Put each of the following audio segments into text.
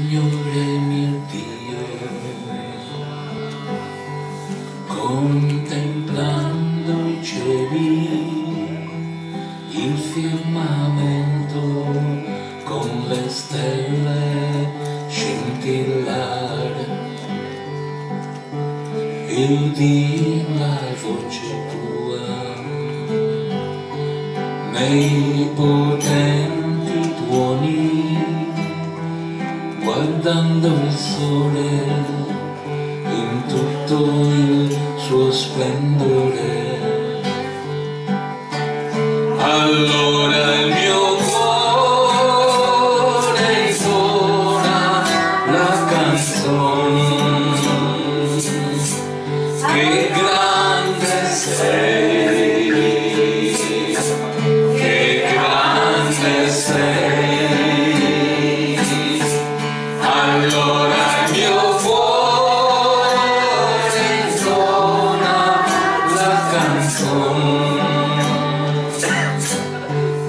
Signore mio Dio, contemplando i cieli, il firmamento con le stelle scintillare, e udir la voce tua nei potenti guardando il sole in tutto il suo splendore. Allora il mio cuore suona la canzone, che grande sei, che grande sei.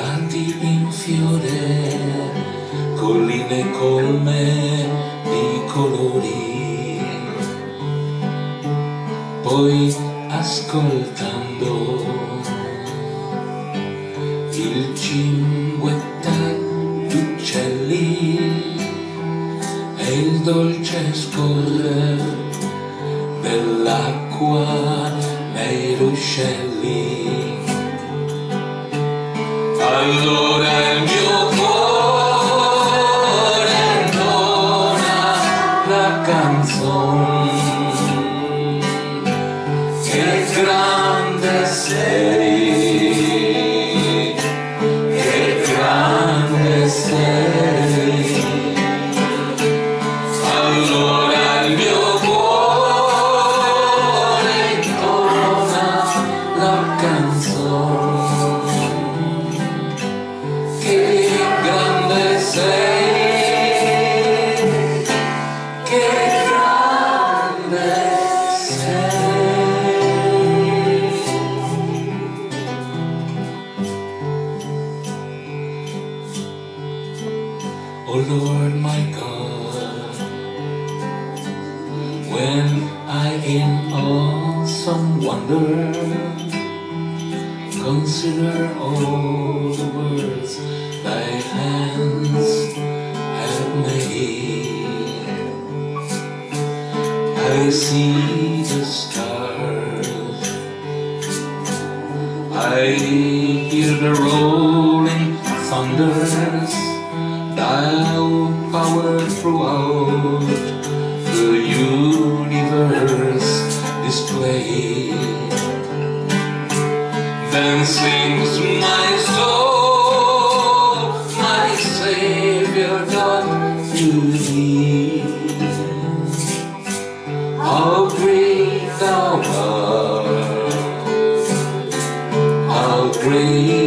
prati in fiore, colline colme di colori. Poi ascoltando il cinguettar di uccelli e il dolce scorrer Allora Oh Lord my God, when I in awesome wonder consider all the words thy hands have made, I see the stars, I hear the rolling thunders, thy power throughout the universe display. Then sings my soul, my Savior God, to thee. How great thou art, how great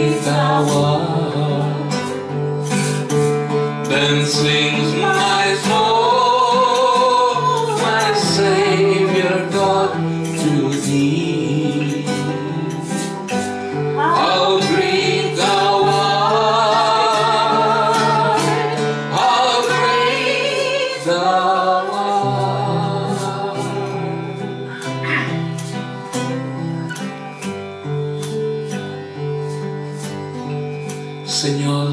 Señor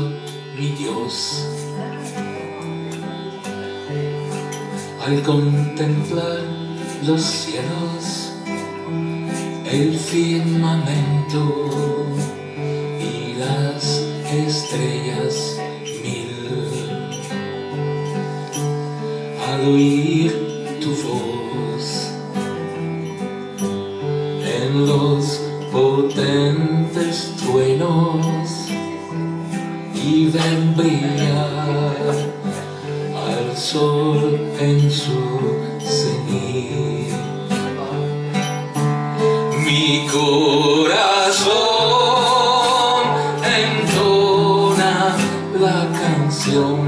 mi Dios, al contemplar los cielos, el firmamento y las estrellas mil, al oír tu voz en los potentes truenos y ven brillar al sol en su corazón entona la canción.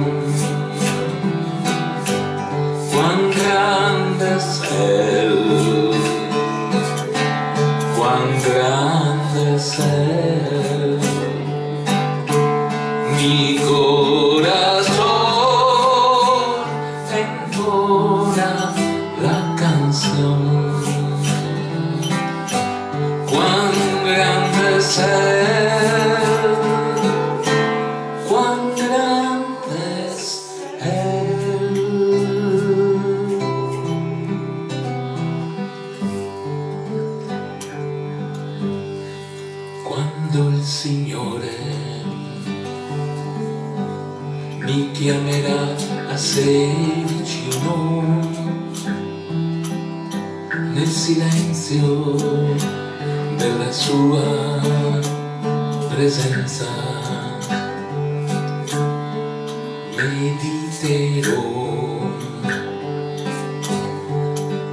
Cuán grande es Él, cuán grande es Él. Mi corazón entona la canción. Es Él. Quando il Signore mi chiamerà a sé vicino nel silenzio della sua presenza mediterò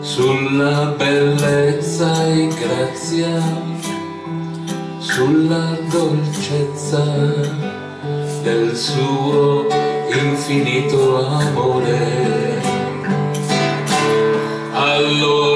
sulla bellezza e grazia sulla dolcezza del suo infinito amore. Allora